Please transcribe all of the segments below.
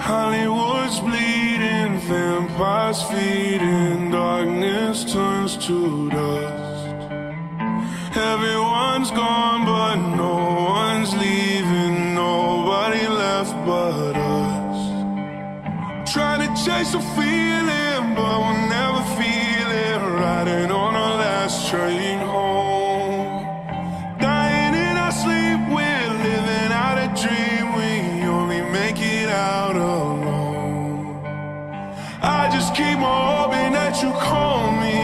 Hollywood's bleeding, vampires feeding, darkness turns to dust. Everyone's gone, but no one's leaving, nobody left but us. Trying to chase a feeling, but we'll never feel it. Riding on our last train home. I just keep on hoping that you call me.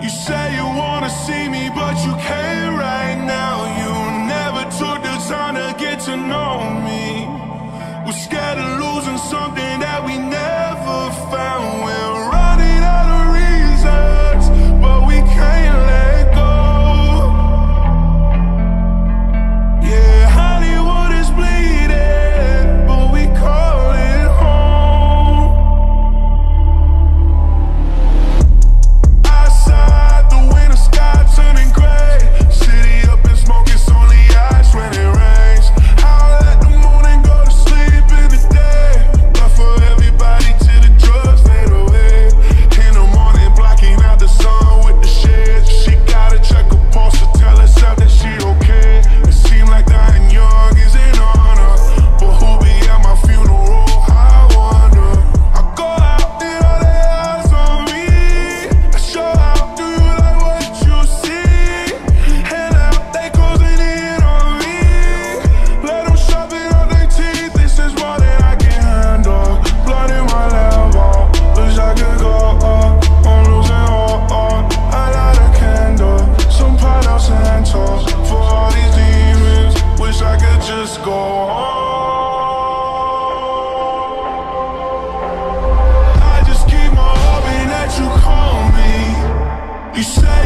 You say you wanna see me, but you can't right now. You never took the time to get to know me. We're scared of losing something that we never just go home. I just keep hoping that you call me. You.